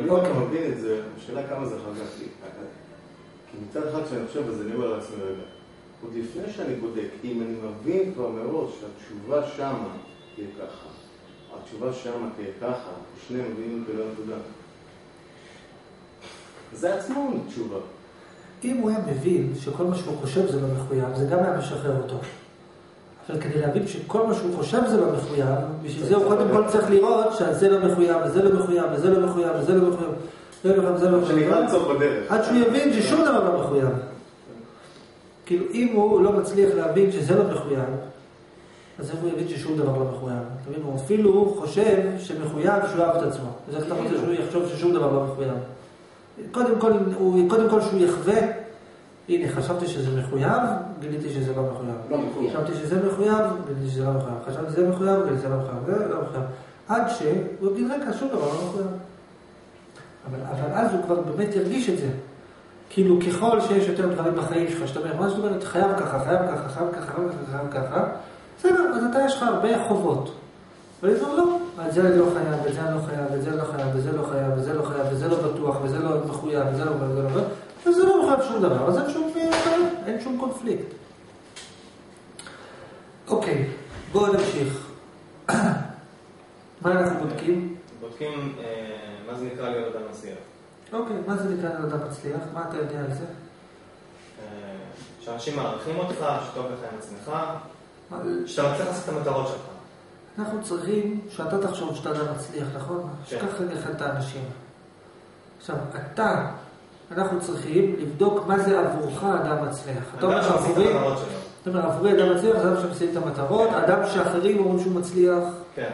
אני רק מבין את זה, השאלה כמה זה חזק לי. כי מצד אחד כשאני חושב, אז אני אומר לעצמי רגע, עוד לפני שאני בודק, אם אני מבין כבר מראש שהתשובה שמה תהיה ככה, התשובה שמה תהיה ככה, שנינו מבינים את הנקודה. זה עצמו תשובה. אם הוא היה מבין שכל מה שהוא חושב זה לא מחויב, זה גם היה משחרר אותו. אבל כדי להבין שכל מה שהוא חושב זה לא מחויב, בשביל זה הוא קודם כל צריך לראות שזה לא מחויב, וזה לא מחויב, וזה לא מחויב, וזה לא מחויב, וזה לא מחויב, וזה לא מחויב. עד שהוא יבין ששום דבר לא מחויב. כאילו, אם הוא לא מצליח להבין שזה לא מחויב, אז איך הוא יבין ששום דבר לא מחויב? אתה מבין? הוא אפילו חושב שמחויב שהוא אהב את עצמו. אז איך אתה רוצה שהוא יחשוב ששום דבר לא מחויב? קודם כל, הוא, קודם כל שהוא יחווה, הנה, חשבתי שזה מחויב, גיליתי שזה לא מחויב. לא מחויב. חשבתי שזה מחויב, גיליתי שזה לא מחויב. חשבתי שזה מחויב, גיליתי שזה לא מחויב. זה לא מחויב. עד שהוא יגיד, רגע, שום דבר לא מחויב. אבל, אבל אז הוא כבר באמת ירגיש את זה. כאילו, ככל שיש יותר דברים בחיים שלך, שאתה אומר, מה זאת אומרת, חייב ככה, חייב ככה, חייב ככה, חייב ככה, חייב ככה, בסדר, אז אתה יש לך הרבה חובות. ולזה לא, את זה אני לא חייב, ואת זה אני לא חייב, ואת זה לא חייב, וזה לא חייב, וזה לא חייב, קונפליקט. אוקיי, בואו נמשיך. מה אנחנו בודקים? בודקים מה זה נקרא להיות אדם מצליח. אוקיי, מה זה נקרא להיות אדם מצליח? מה אתה יודע על זה? שאנשים מעריכים אותך, שטוב לך עם עצמך, שאתה מצליח לעשות את המטרות שלך. אנחנו צריכים שאתה תחשוב שאתה אדם מצליח, נכון? שכח רגע אחד את האנשים. עכשיו, אתה, אנחנו צריכים לבדוק מה זה עבורך אדם מצליח. אתה אומר שעבורי. אתה אומר עבורי אדם מצליח, זה אדם שמשיג את המטרות, אדם שאחרים אומרים שהוא מצליח. כן,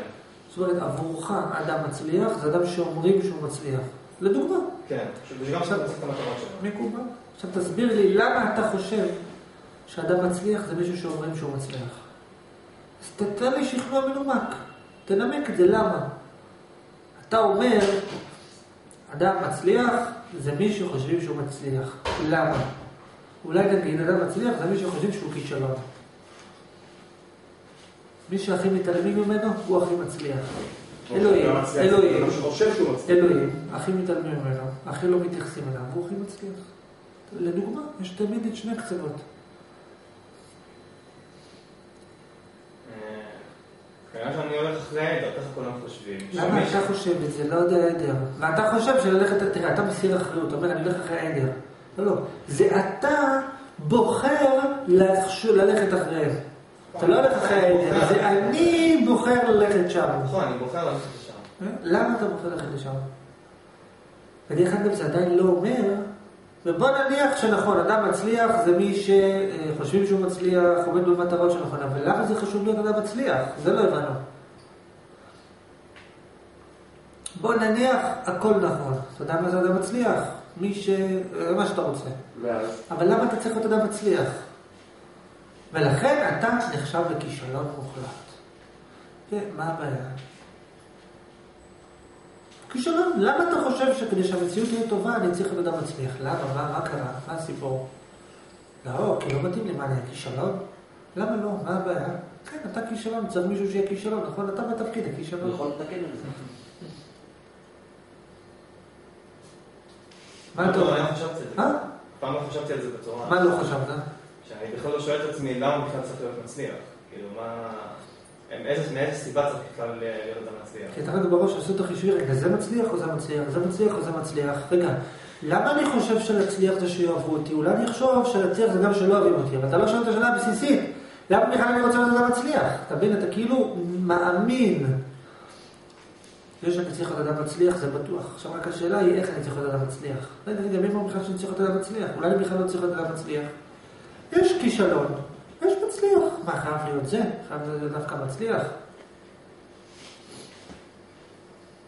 זאת אומרת, עבורך אדם מצליח, זה אדם שאומרים שהוא מצליח. לדוגמה, כן. שגם שאתה משיג את המטרות שלו. מקובל. עכשיו תסביר לי, למה אתה חושב שאדם מצליח זה מישהו שאומרים שהוא מצליח? אז תתן לי שכנוע מנומק. תנמק את זה, למה? אתה אומר, אדם מצליח זה מי שחושבים שהוא מצליח. למה? אולי נגיד, אדם מצליח זה מי שחושבים שהוא כישלון. מי שהכי מתעלמים ממנו, הוא הכי מצליח. אלוהים, אלוהים. אלוהים, הכי מתעלמים ממנו, הכי לא מתייחסים אליו, והוא הכי מצליח. לדוגמה, יש תמיד את שני קצוות. אה, כנראה שאני הולך אחרי העדר, ככה כולם חושבים. למה אתה חושב את זה? לא יודע עדר. ואתה חושב שללכת, תראה, אתה מסיר אחריות, אתה אומר, אני הולך אחרי העדר. לא, לא. זה אתה בוחר ללכת אחריהם. אתה לא הולך אחרי העדר, זה אני בוחר ללכת שם. נכון, אני בוחר ללכת לשם. למה אתה בוחר ללכת לשם? ודרך אגב, זה עדיין לא אומר, ובוא נניח שנכון, אדם מצליח זה מי שחושבים שהוא מצליח, עומד במטרות שנכון, אבל למה זה חשוב להיות אדם מצליח? זה לא הבנו. בוא נניח הכל נכון, אתה יודע מה זה אדם מצליח? מי ש... מה שאתה רוצה. אבל למה אתה צריך להיות אדם מצליח? ולכן אתה נחשב לכישלון מוחלט. ומה הבעיה? כישלון. למה אתה חושב שכדי שהמציאות תהיה טובה אני צריך להיות אדם מצליח? למה? מה, מה קרה? מה הסיפור? לא, כי לא מתאים לי. מה, אני כישלון? למה לא? מה הבעיה? כן, אתה כישלון, צריך מישהו שיהיה כישלון, נכון? אתה בתפקיד הכישלון. יכול לתקן את זה. מה אתה אומר? אני לא חשבתי על זה. אה? פעם לא חשבתי על זה בצורה... מה לא חשבת? שאני בכלל לא שואל את עצמי למה בכלל צריך להיות מצליח. כאילו, מה... מאיזה סיבה צריך בכלל להיות אדם מצליח? כי אתה רגע בראש עשו את החישוי, רגע, זה מצליח או זה מצליח, זה מצליח או זה מצליח. רגע, למה אני חושב שלהצליח זה שיאהבו אותי? אולי אני אחשוב שלהצליח זה גם שלא אוהבים אותי, אבל אתה לא שואל את השאלה הבסיסית. למה בכלל אני רוצה להיות אדם מצליח? אתה מבין, אתה כאילו מאמין. זה שאני צריך להיות אדם מצליח זה בטוח. עכשיו רק השאלה היא איך אני צריך להיות אדם מצליח. יודע, רגע, מי אמר בכלל שאני צריך להיות אדם מצליח? אולי אני בכלל לא צריך להיות אדם מצליח. יש כישלון, יש מצליח. מה, חייב להיות זה? חייב להיות דווקא מצליח?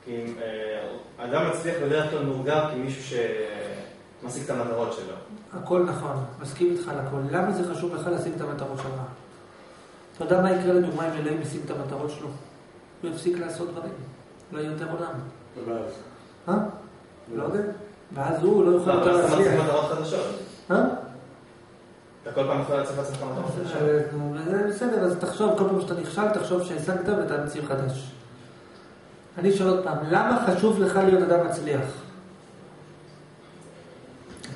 כי אה, אדם מצליח בדרך כלל מורגר כמישהו שמשיג את המטרות שלו. הכל נכון, מסכים איתך על הכל. למה זה חשוב לך להשיג את המטרות שלך? אתה יודע מה יקרה לדוגמה אם אלוהים ישיג את המטרות שלו? הוא יפסיק לעשות דברים. לא יהיה יותר עולם. ואז, אה? לא יודע. ואז הוא לא יוכל לא, יותר אבל אז אתה משיג להצליח. מטרות חדשות. אה? אתה כל פעם יכול להצליח לעצמך חדשות. אה, נו, זה בסדר, אז תחשוב, כל פעם שאתה נכשל, תחשוב שהשגת ואתה מציב חדש. אני שואל עוד פעם, למה חשוב לך להיות אדם מצליח?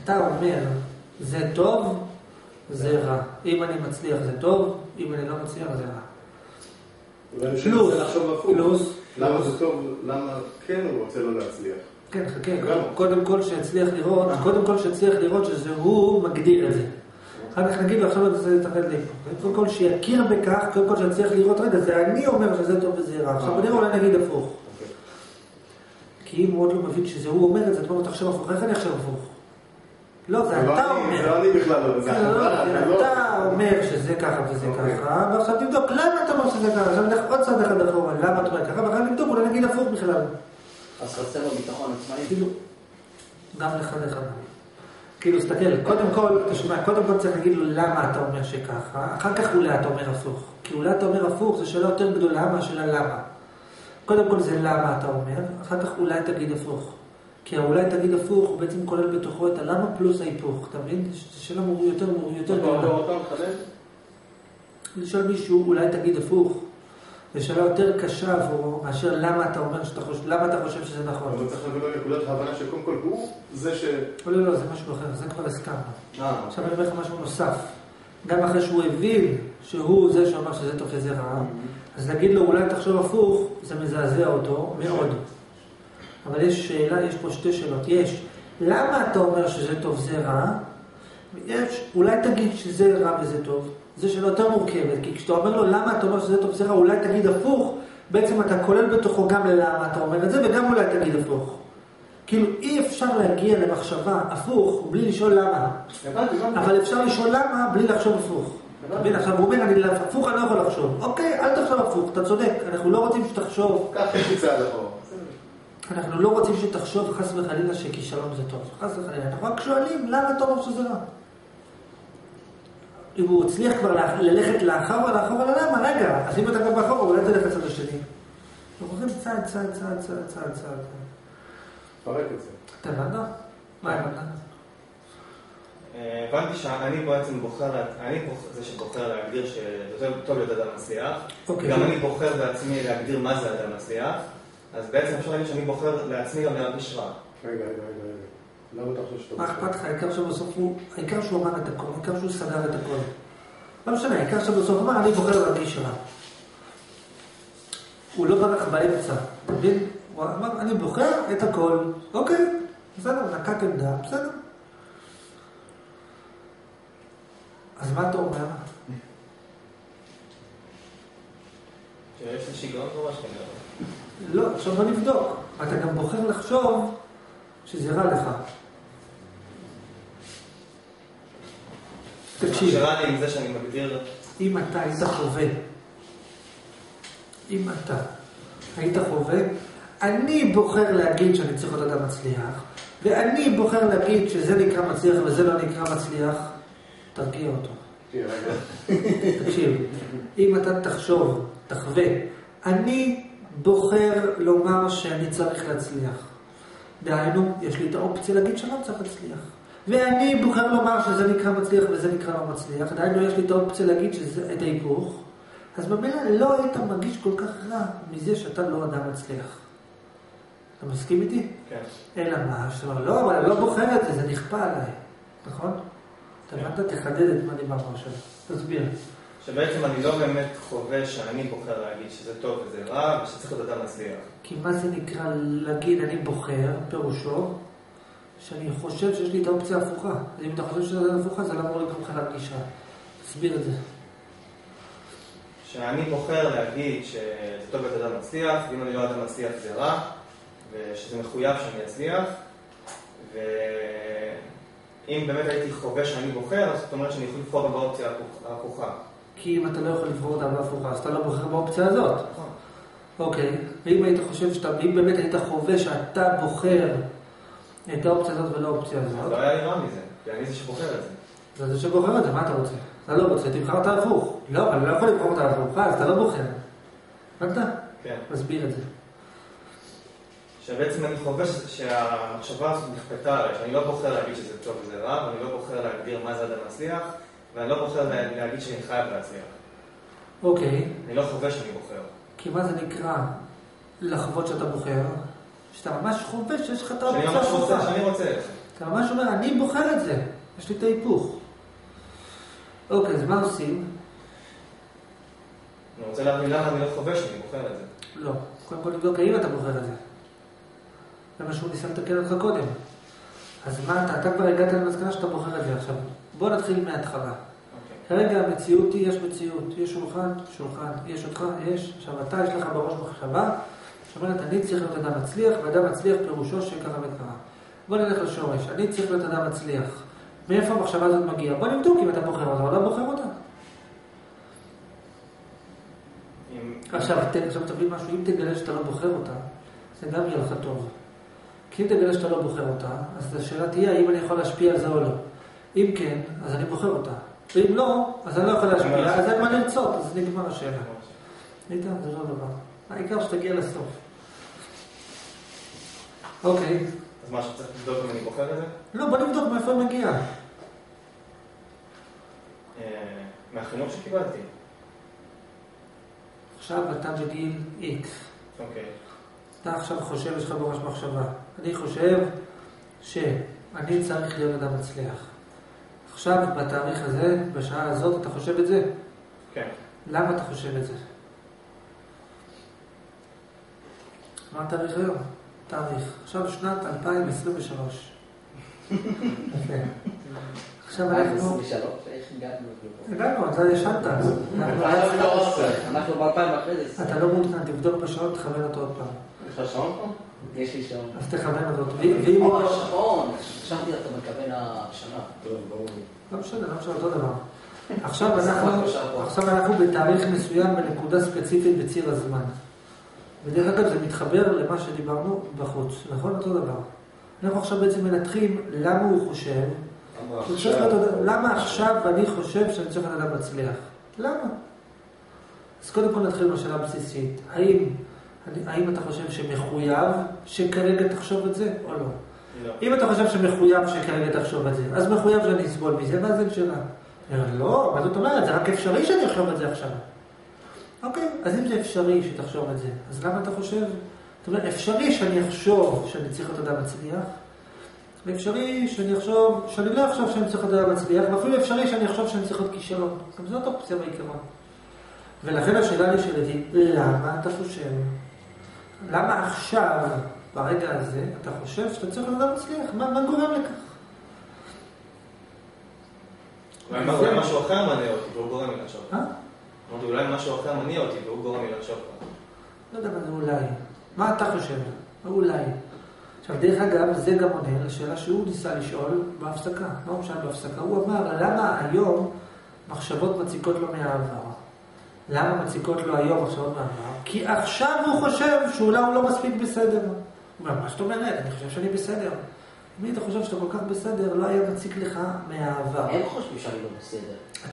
אתה אומר, זה טוב, זה רע. אם אני מצליח זה טוב, אם אני לא מצליח זה רע. פלוס. פלוס, למה. זה טוב, למה כן הוא רוצה לא להצליח. כן, חכה. קודם כל שיצליח לראות, קודם כל שיצליח לראות שזה הוא מגדיר את זה. אחר כך נגיד לו, עכשיו אני רוצה להתאחד לי. קודם כל שיכיר בכך, קודם כל שיצליח לראות, רגע, זה אני אומר שזה טוב וזה רע. עכשיו אני אולי נגיד הפוך. כי אם הוא עוד לא מבין שזה הוא אומר את זה, אתה אומר תחשוב הפוך, איך אני אחשוב הפוך? לא, זה לא אתה אומר. זה לא אני בכלל, לא, לא, לא- אתה אומר שזה ככה וזה אוקיי. ככה, ועכשיו תבדוק למה אתה אומר שזה ככה, עכשיו נלך עוד צעד אחד אחורה, למה אתה אומר ככה, ואחר נבדוק, אולי נגיד הפוך בכלל. אז חסר לו ביטחון עצמאי. גם לך לך. כאילו, תסתכל, קודם כל, תשמע, קודם כל צריך להגיד לו למה אתה אומר שככה, אחר כך אולי אתה אומר הפוך. כי אולי אתה אומר הפוך, זו שאלה יותר גדולה מהשאלה למה. קודם כל זה למה אתה אומר, אחר כך אולי תגיד הפוך. כי האולי תגיד הפוך, הוא בעצם כולל בתוכו את הלמה פלוס ההיפוך, אתה מבין? זו שאלה יותר יותר אתה אומר גדולה. אותם, חדד? לשאול מישהו, אולי תגיד הפוך, זו שאלה יותר קשה עבורו, מאשר למה אתה אומר שאתה חושב, למה אתה חושב שזה נכון. אבל צריך להביא לו נקודת הבנה שקודם כל הוא זה ש... לא, לא, לא, זה משהו אחר, זה כבר הסכמנו. אה, עכשיו אני אומר לך משהו נוסף. גם אחרי שהוא הבין שהוא זה שאמר שזה טוב וזה רע, אז להגיד לו אולי תחשוב הפוך, זה מזעזע אותו מאוד. אבל יש שאלה, יש פה שתי שאלות. יש, למה אתה אומר שזה טוב זה רע? יש, אולי תגיד שזה רע וזה טוב. זו שאלה יותר מורכבת, כי כשאתה אומר לו למה אתה אומר שזה טוב רע, אולי תגיד הפוך, בעצם אתה כולל בתוכו גם ללמה אתה אומר את זה, וגם אולי תגיד הפוך. כאילו אי אפשר להגיע למחשבה הפוך בלי לשאול למה. אבל אפשר לשאול למה בלי לחשוב הפוך. מבין? עכשיו הוא אומר, אני הפוך אני לא יכול לחשוב. אוקיי, אל תחשוב הפוך, אתה צודק. אנחנו לא רוצים שתחשוב, קח. אנחנו לא רוצים שתחשוב חס וחלילה שכישלון זה טוב. חס וחלילה. אנחנו רק שואלים, למה אתה אומר שזה רע? אם הוא הצליח כבר ללכת לאחורה, לאחורה, ללמה? רגע, אז אם אתה כבר באחורה, אולי תלך לצד השני. אנחנו הולכים צעד, צעד, צעד, צעד, צעד, צעד. פרק את זה. אתה הבנת? מה הבנת? אה, הבנתי שאני בעצם בוחר, אני זה שבוחר להגדיר שזה יותר טוב להיות אדם מצליח. אוקיי. גם אני בוחר בעצמי להגדיר מה זה אדם מצליח. אז בעצם אפשר להגיד שאני בוחר לעצמי גם להרגיש רע. רגע, רגע, רגע. למה אתה חושב שאתה... מה אכפת לך? העיקר שבסוף הוא, העיקר שהוא אמר את הכל, העיקר שהוא סגר את הכל. לא משנה, העיקר שבסוף הוא אמר, אני בוחר להרגיש רע. הוא לא ברח באמצע, אתה מבין? הוא אמר, אני בוחר את הכל. אוקיי, בסדר, נקט עמדה, בסדר. אז מה אתה אומר? לא, עכשיו בוא נבדוק. אתה גם בוחר לחשוב שזה רע לך. תקשיב. שרע לי עם זה שאני מגדיר... אם אתה היית חווה, אם אתה היית חווה, אני בוחר להגיד שאני צריך להיות אדם מצליח, ואני בוחר להגיד שזה נקרא מצליח וזה לא נקרא מצליח, תרגיע אותו. תקשיב, אם אתה תחשוב, תחווה, אני בוחר לומר שאני צריך להצליח. דהיינו, יש לי את האופציה להגיד שאני לא צריך להצליח. ואני בוחר לומר שזה נקרא מצליח וזה נקרא לא מצליח. דהיינו, יש לי את האופציה להגיד שזה את ההיפוך. אז במילא לא היית מרגיש כל כך רע מזה שאתה לא אדם מצליח. אתה מסכים איתי? כן. אלא מה? שאתה לא, אבל אני לא בוחר את זה, זה נכפה עליי. נכון? אתה הבנת? תחדד את מה דיברנו עכשיו. תסביר. שבעצם אני לא באמת חווה שאני בוחר להגיד שזה טוב וזה רע, ושצריך להיות אדם מצליח. כי מה זה נקרא להגיד אני בוחר, פירושו, שאני חושב שיש לי את האופציה ההפוכה. אם אתה חושב שזה הפוכה, זה לא אמור לך להרגיש רע. תסביר את זה. שאני בוחר להגיד שזה טוב להיות אדם מצליח, ואם אני לא אדם מצליח זה רע, ושזה מחויב שאני אצליח, ואם באמת הייתי חווה שאני בוחר, אז זאת אומרת שאני יכול לבחור באופציה ההפוכה. כי אם אתה לא יכול לבחור אותה בהפוכה, אז אתה לא בוחר באופציה הזאת. נכון. אוקיי. ואם היית חושב שאתה, אם באמת היית חווה שאתה בוחר את האופציה הזאת ולא האופציה אז הזאת, לא היה לי רע מזה, כי אני זה שבוחר את זה. זה זה שבוחר את זה, מה אתה רוצה? אתה לא רוצה, תבחר אותה הפוך. לא, אני לא יכול לבחור אותה הפוכה, אז אתה לא בוחר. הבנת? כן. מסביר את זה. שבעצם אני חווה ש- שהמחשבה הזאת נכפתה עליי, שאני לא בוחר להגיד שזה טוב וזה רע, ואני לא בוחר להגדיר מה זה אדם מצליח, ואני לא בוחר לה- להגיד שאני חייב להצליח. אוקיי. אני לא חווה שאני בוחר. כי מה זה נקרא לחוות שאתה בוחר? שאתה ממש חווה שיש לך את שאני האופציה ממש רוצה. שאני רוצה. אתה ממש אומר, אני בוחר את זה, יש לי את ההיפוך. אוקיי, אז מה עושים? אני רוצה להבין למה אני לא חווה שאני בוחר את זה. לא. קודם כל לבדוק האם אתה בוחר את זה. זה מה שהוא ניסה לתקן אותך קודם. אז מה אתה, אתה כבר הגעת למסקנה שאתה בוחר את זה עכשיו. בוא נתחיל מההתחלה. אוקיי. כרגע המציאות היא, יש מציאות, יש שולחן, שולחן, יש אותך, יש. עכשיו אתה, יש לך בראש מחשבה, שאומרת, אני צריך להיות אדם מצליח, ואדם מצליח פירושו שככה וקרה. בוא נלך לשורש, אני צריך להיות אדם מצליח. מאיפה המחשבה הזאת מגיעה? בוא נבדוק אם אתה בוחר אותה או לא בוחר אותה. עכשיו, עכשיו תבין משהו, אם תגלה שאתה לא בוחר אותה, זה גם יהיה לך טוב. כי אם תגלה שאתה לא בוחר אותה, אז השאלה תהיה האם אני יכול להשפיע על זה או לא. אם כן, אז אני בוחר אותה. ואם לא, אז אני לא יכול להשפיע, אז אין מה לרצות, אז נגמר השאלה. ראית? זה לא דבר. העיקר שתגיע לסוף. אוקיי. אז מה שצריך לבדוק אם אני בוחר את זה? לא, בוא נבדוק מאיפה היא מגיעה. אה, מהחינוך שקיבלתי. עכשיו אתה בגיל X. אוקיי. אתה עכשיו חושב, יש לך בראש מחשבה. אני חושב שאני צריך להיות אדם מצליח. עכשיו, בתאריך הזה, בשעה הזאת, אתה חושב את זה? כן. למה אתה חושב את זה? מה התאריך היום? תאריך. עכשיו שנת 2023. יפה. עכשיו אנחנו... 23, איך הגענו? הגענו, אתה ישנת. אנחנו- אנחנו ב-2011. אתה לא מעודכן, תבדוק בשעון, תכוון אותו עוד פעם. יש לך שעון פה? יש לי שעון. אז תכוון אותו. ואם הוא לא... השעון. חשבתי אתה מכוון השנה. טוב, ברור. לא משנה, לא משנה, אותו דבר. עכשיו אנחנו בתאריך מסוים בנקודה ספציפית בציר הזמן. ודרך אגב זה מתחבר למה שדיברנו בחוץ, נכון? אותו דבר. אנחנו עכשיו בעצם מנתחים למה הוא חושב, למה עכשיו אני חושב שאני צריך אדם מצליח? למה? אז קודם כל נתחיל בשאלה הבסיסית. האם, האם אתה חושב שמחויב שכרגע תחשוב את זה או לא? לא. אם אתה חושב שמחויב שכרגע תחשוב את זה, אז מחויב שאני אסבול מזה, מה זה משנה? לא, מה זאת אומרת? זה רק אפשרי שאני אחשוב את זה עכשיו. אוקיי, אז אם זה אפשרי שתחשוב את זה, אז למה אתה חושב? זאת אומרת, אפשרי שאני אחשוב שאני צריך להיות אדם מצליח, ואפשרי שאני אחשוב, שאני לא אחשוב שאני צריך להיות אדם מצליח, ואפילו אפשרי שאני אחשוב שאני צריך להיות כישלון. גם זאת אופציה בעיקרון. ולכן השאלה נשאלת היא, למה אתה חושב? למה עכשיו, ברגע הזה, אתה חושב שאתה צריך להיות אדם מצליח? מה, מה גורם לכך? אולי משהו אחר מניע אותי והוא גורם לי לחשוב. אמרתי, אולי משהו אחר מניע אותי והוא גורם לי לחשוב. לא יודע מה זה אולי. מה אתה חושב? אולי. עכשיו, דרך אגב, זה גם עונה לשאלה שהוא ניסה לשאול בהפסקה. מה הוא שאל בהפסקה? הוא אמר, למה היום מחשבות מציקות לו מהעבר? למה מציקות לו היום מחשבות מהעבר? כי עכשיו הוא חושב שאולי הוא לא מספיק בסדר. הוא אומר, מה זאת אומרת? אני חושב שאני בסדר. אם היית חושב שאתה כל כך בסדר, לא היה מציק לך מהעבר. הם חושבים שאני לא בסדר.